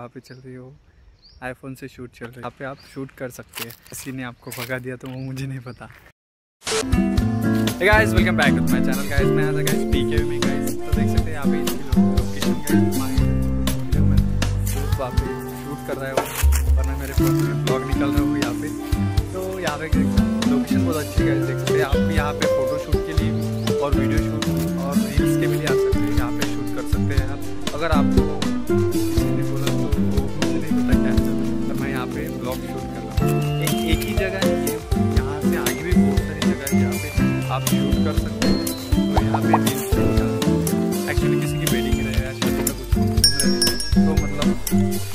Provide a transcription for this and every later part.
वहाँ पे चल रही हो आईफोन से शूट चल रही है। यहाँ पे आप शूट कर सकते हैं। किसी ने आपको भगा दिया तो वो मुझे नहीं पता। Guys welcome back to my channel guys मैं आता गाइस पीके में गाइस तो देख सकते हैं यहाँ पे इसकी लोकेशन वहाँ पे शूट कर रहा है, वरना मेरे फ़ोन में ब्लॉग निकल रहा हूँ यहाँ पे। तो यहाँ पे लोकेशन बहुत अच्छी है देख सकते हैं आप यहाँ पे फ़ोटो शूट के लिए और वीडियो शूट शूट कर रहा हूँ। एक एक ही जगह नहीं है, यहाँ से आगे भी बहुत सारी जगह है जहाँ पे आप शूट कर सकते हैं। तो यहाँ पे रील्स एक्चुअली किसी की वेडिंग रहे या शादी का कुछ तो मतलब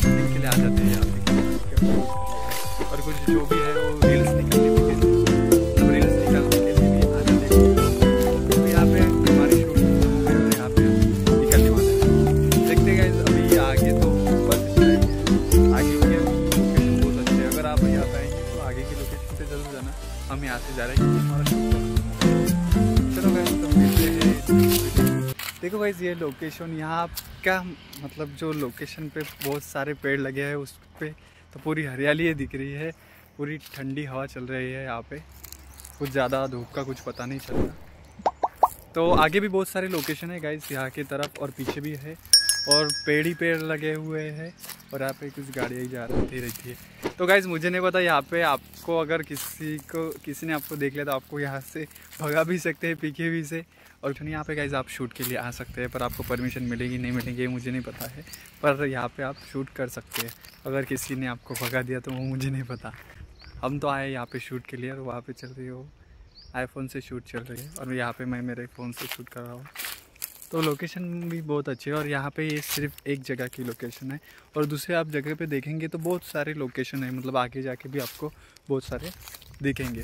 शूटिंग के लिए आ जाते हैं यहाँ पे। और कुछ जो भी हम यहाँ से जा रहे हैं हमारा शूट चलो गाइस तो मिलते हैं। देखो गाइस ये लोकेशन यहाँ का मतलब जो लोकेशन पे बहुत सारे पेड़ लगे हैं, उस पर तो पूरी हरियाली दिख रही है। पूरी ठंडी हवा चल रही है यहाँ पे। कुछ ज़्यादा धूप का कुछ पता नहीं चल रहा। तो आगे भी बहुत सारे लोकेशन है गाइस यहाँ की तरफ़ और पीछे भी है। और पेड़ ही पेड़ लगे हुए हैं और यहाँ पे कुछ गाड़ियाँ जा रही रहती है तो गाइज़ मुझे नहीं पता यहाँ पे आपको अगर किसी को किसी ने आपको देख लिया तो आपको यहाँ से भगा भी सकते हैं, पीके भी से और फिर यहाँ पे गाइज़ आप शूट के लिए आ सकते हैं, पर आपको परमिशन मिलेगी, नहीं मिलेगी, मुझे नहीं पता है। पर यहाँ पे आप शूट कर सकते हैं। अगर किसी ने आपको भगा दिया तो वो मुझे नहीं पता। हम तो आए यहाँ पे शूट के लिए और वहाँ पे चल रही हो। आईफोन से शूट चल रही है और यहाँ पे मैं मेरे फ़ोन से शूट कर रहा हूँ। तो लोकेशन भी बहुत अच्छी है और यहाँ पे ये सिर्फ़ एक जगह की लोकेशन है और दूसरे आप जगह पे देखेंगे तो बहुत सारे लोकेशन है मतलब आगे जाके भी आपको बहुत सारे दिखेंगे।